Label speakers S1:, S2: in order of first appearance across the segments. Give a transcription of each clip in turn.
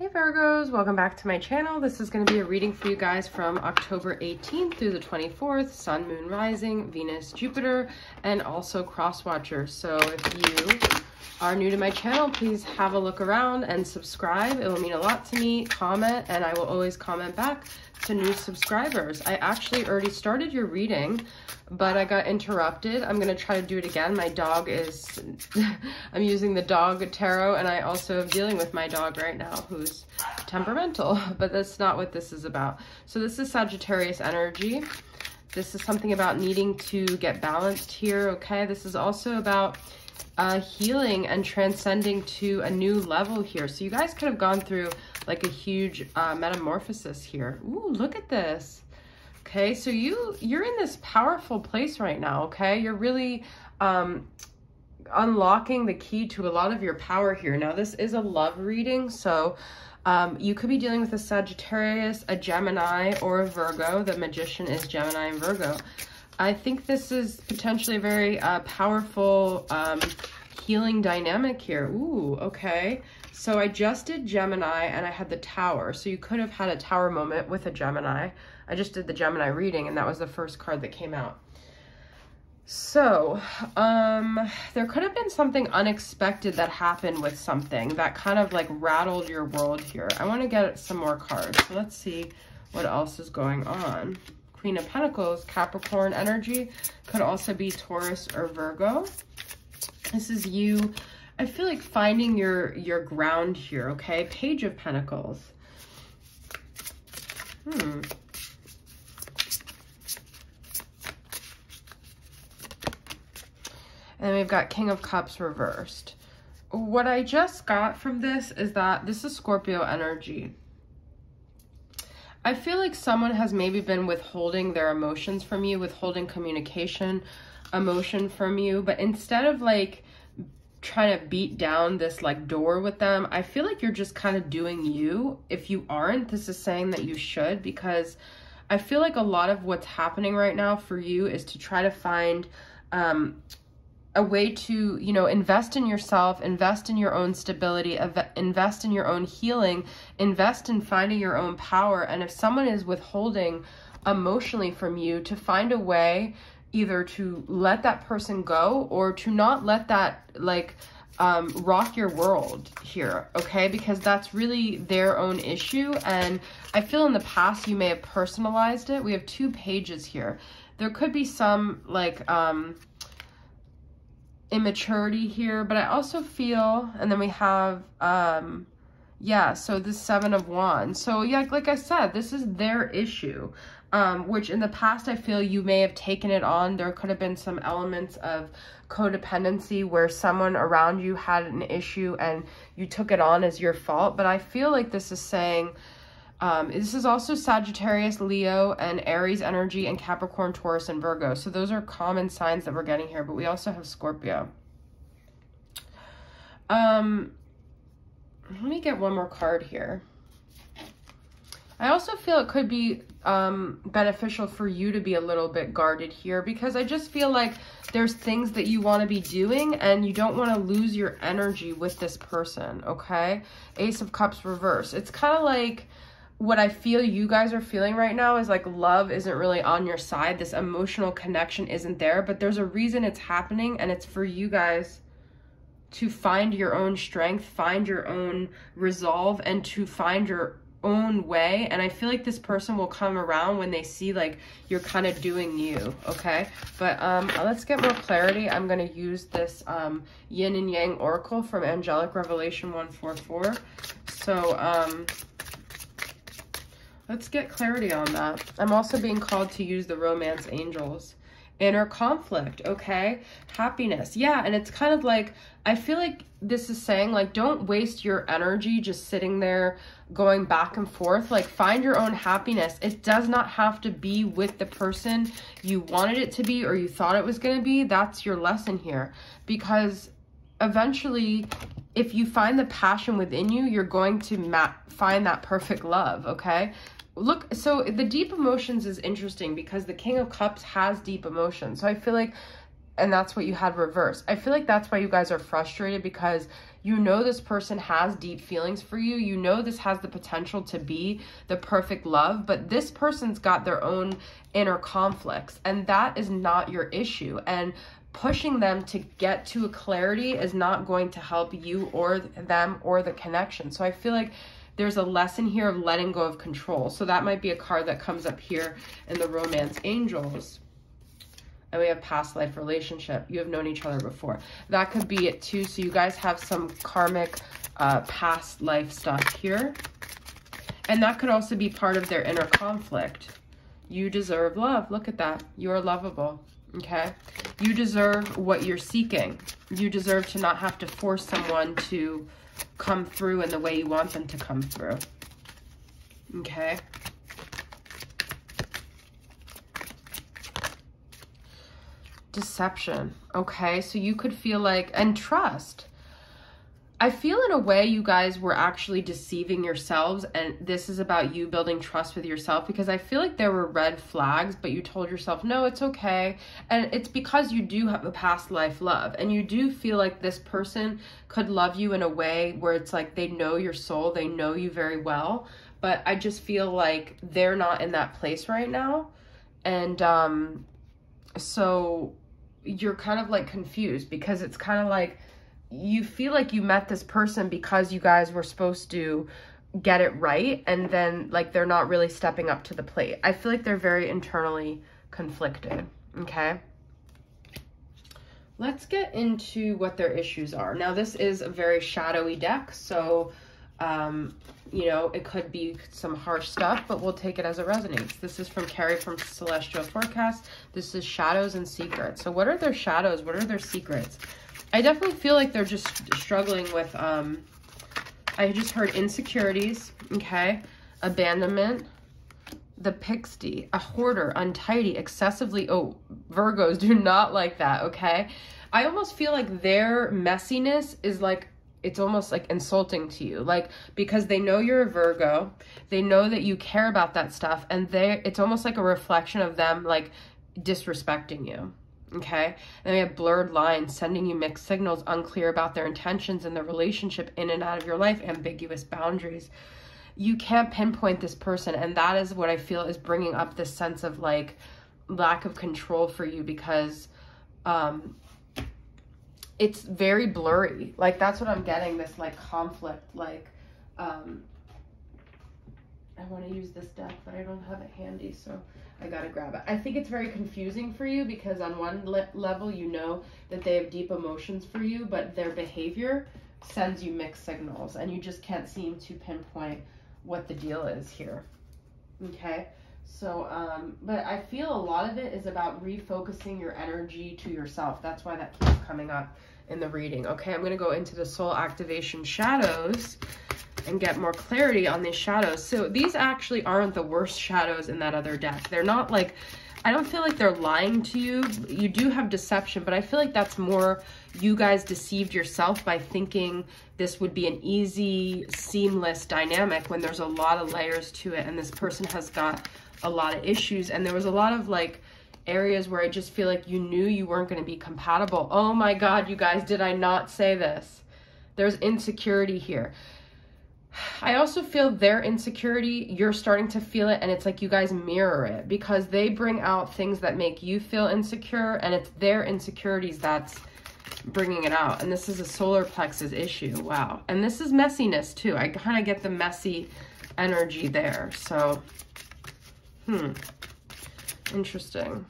S1: Hey Virgos, welcome back to my channel. This is going to be a reading for you guys from October 18th through the 24th, Sun, Moon, Rising, Venus, Jupiter, and also Cross Watcher. So if you are new to my channel, please have a look around and subscribe. It will mean a lot to me. Comment, and I will always comment back to new subscribers. I actually already started your reading, but I got interrupted. I'm going to try to do it again. My dog is, I'm using the dog tarot, and I also am dealing with my dog right now who's temperamental, but that's not what this is about. So this is Sagittarius energy. This is something about needing to get balanced here, okay? This is also about uh, healing and transcending to a new level here. So you guys could have gone through like a huge uh, metamorphosis here. Ooh, look at this. Okay, so you, you're in this powerful place right now, okay? You're really um, unlocking the key to a lot of your power here. Now, this is a love reading, so um, you could be dealing with a Sagittarius, a Gemini, or a Virgo. The Magician is Gemini and Virgo. I think this is potentially a very uh, powerful um, healing dynamic here. Ooh, okay. So I just did Gemini and I had the Tower. So you could have had a Tower moment with a Gemini. I just did the Gemini reading and that was the first card that came out. So, um, there could have been something unexpected that happened with something that kind of like rattled your world here. I want to get some more cards. So let's see what else is going on. Queen of Pentacles, Capricorn energy, could also be Taurus or Virgo. This is you, I feel like finding your, your ground here, okay? Page of Pentacles. Hmm. And then we've got King of Cups reversed. What I just got from this is that this is Scorpio energy. I feel like someone has maybe been withholding their emotions from you, withholding communication, emotion from you, but instead of like trying to beat down this like door with them, I feel like you're just kind of doing you. If you aren't, this is saying that you should because I feel like a lot of what's happening right now for you is to try to find um, a way to, you know, invest in yourself, invest in your own stability, invest in your own healing, invest in finding your own power. And if someone is withholding emotionally from you, to find a way either to let that person go or to not let that, like, um, rock your world here, okay? Because that's really their own issue. And I feel in the past you may have personalized it. We have two pages here. There could be some, like, um, immaturity here, but I also feel, and then we have, um, yeah, so the Seven of Wands. So yeah, like I said, this is their issue, um, which in the past I feel you may have taken it on. There could have been some elements of codependency where someone around you had an issue and you took it on as your fault. But I feel like this is saying, um, this is also Sagittarius, Leo, and Aries energy, and Capricorn, Taurus, and Virgo. So those are common signs that we're getting here, but we also have Scorpio. Um, let me get one more card here. I also feel it could be um, beneficial for you to be a little bit guarded here because I just feel like there's things that you want to be doing and you don't want to lose your energy with this person, okay? Ace of Cups reverse. It's kind of like what I feel you guys are feeling right now is like love isn't really on your side. This emotional connection isn't there, but there's a reason it's happening and it's for you guys to find your own strength, find your own resolve and to find your own way. And I feel like this person will come around when they see like you're kind of doing you okay? But um let's get more clarity. I'm going to use this um yin and yang oracle from angelic revelation 144 so um Let's get clarity on that. I'm also being called to use the romance angels. Inner conflict, okay? Happiness. Yeah, and it's kind of like, I feel like this is saying, like, don't waste your energy just sitting there going back and forth. Like, find your own happiness. It does not have to be with the person you wanted it to be or you thought it was going to be. That's your lesson here. Because eventually if you find the passion within you, you're going to find that perfect love, okay? Look so the deep emotions is interesting because the king of cups has deep emotions so i feel like and that's what you had reversed. I feel like that's why you guys are frustrated because you know this person has deep feelings for you. You know this has the potential to be the perfect love, but this person's got their own inner conflicts, and that is not your issue. And pushing them to get to a clarity is not going to help you or them or the connection. So I feel like there's a lesson here of letting go of control. So that might be a card that comes up here in the Romance Angels and we have past life relationship. You have known each other before. That could be it too. So you guys have some karmic uh, past life stuff here. And that could also be part of their inner conflict. You deserve love. Look at that. You are lovable. Okay. You deserve what you're seeking. You deserve to not have to force someone to come through in the way you want them to come through. Okay. Deception. Okay, so you could feel like, and trust. I feel in a way you guys were actually deceiving yourselves, and this is about you building trust with yourself because I feel like there were red flags, but you told yourself, no, it's okay. And it's because you do have a past life love, and you do feel like this person could love you in a way where it's like they know your soul, they know you very well, but I just feel like they're not in that place right now. And um, so you're kind of like confused because it's kind of like you feel like you met this person because you guys were supposed to get it right and then like they're not really stepping up to the plate. I feel like they're very internally conflicted, okay? Let's get into what their issues are. Now this is a very shadowy deck, so um, you know, it could be some harsh stuff, but we'll take it as it resonates. This is from Carrie from Celestial Forecast. This is Shadows and Secrets. So what are their shadows? What are their secrets? I definitely feel like they're just struggling with, um, I just heard insecurities, okay, abandonment, the pixie, a hoarder, untidy, excessively, oh, Virgos do not like that, okay? I almost feel like their messiness is like it's almost like insulting to you like because they know you're a virgo they know that you care about that stuff and they it's almost like a reflection of them like disrespecting you okay and we have blurred lines sending you mixed signals unclear about their intentions and the relationship in and out of your life ambiguous boundaries you can't pinpoint this person and that is what i feel is bringing up this sense of like lack of control for you because um it's very blurry. Like that's what I'm getting, this like conflict, like um I want to use this deck, but I don't have it handy, so I gotta grab it. I think it's very confusing for you because on one le level you know that they have deep emotions for you, but their behavior sends you mixed signals and you just can't seem to pinpoint what the deal is here. Okay, so, um, but I feel a lot of it is about refocusing your energy to yourself. That's why that keeps coming up in the reading. Okay, I'm going to go into the soul activation shadows and get more clarity on these shadows. So these actually aren't the worst shadows in that other deck. They're not like, I don't feel like they're lying to you. You do have deception, but I feel like that's more you guys deceived yourself by thinking this would be an easy, seamless dynamic when there's a lot of layers to it and this person has got a lot of issues and there was a lot of like areas where I just feel like you knew you weren't going to be compatible. Oh my God, you guys, did I not say this? There's insecurity here. I also feel their insecurity, you're starting to feel it, and it's like you guys mirror it because they bring out things that make you feel insecure, and it's their insecurities that's bringing it out. And this is a solar plexus issue. Wow. And this is messiness too. I kind of get the messy energy there. So, hmm. Interesting.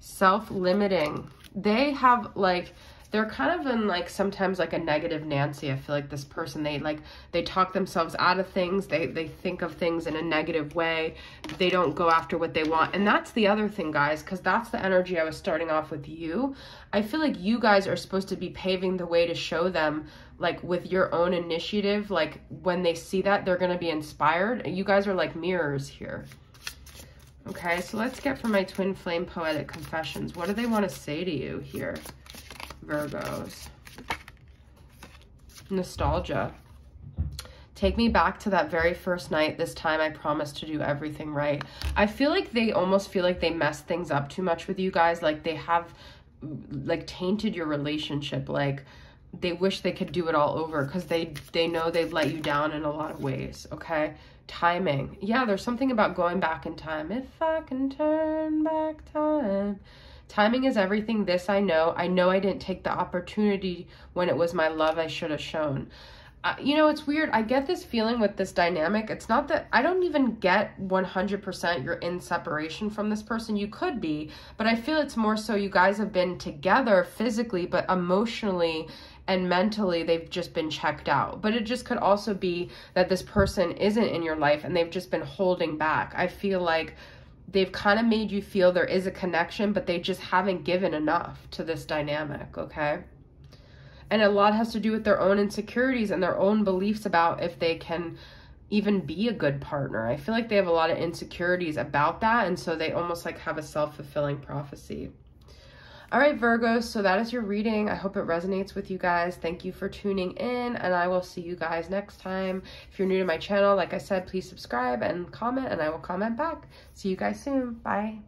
S1: Self-limiting. They have like they're kind of in like sometimes like a negative Nancy. I feel like this person they like they talk themselves out of things. They they think of things in a negative way. They don't go after what they want. And that's the other thing, guys, cuz that's the energy I was starting off with you. I feel like you guys are supposed to be paving the way to show them like with your own initiative, like when they see that, they're going to be inspired. You guys are like mirrors here. Okay, so let's get from my twin flame poetic confessions. What do they want to say to you here, Virgos? Nostalgia. Take me back to that very first night. This time I promised to do everything right. I feel like they almost feel like they mess things up too much with you guys. Like they have like tainted your relationship like they wish they could do it all over because they they know they've let you down in a lot of ways okay timing yeah there's something about going back in time if i can turn back time timing is everything this i know. I know i didn't take the opportunity when it was my love i should have shown. Uh, you know it's weird. I get this feeling with this dynamic. It's not that i don't even get 100% you're in separation from this person. You could be but i feel it's more so you guys have been together physically but emotionally and mentally they've just been checked out. But it just could also be that this person isn't in your life and they've just been holding back. I feel like they've kind of made you feel there is a connection, but they just haven't given enough to this dynamic, okay? And a lot has to do with their own insecurities and their own beliefs about if they can even be a good partner. I feel like they have a lot of insecurities about that. And so they almost like have a self fulfilling prophecy. All right, Virgos, so that is your reading. I hope it resonates with you guys. Thank you for tuning in, and I will see you guys next time. If you're new to my channel, like I said, please subscribe and comment, and I will comment back. See you guys soon. Bye.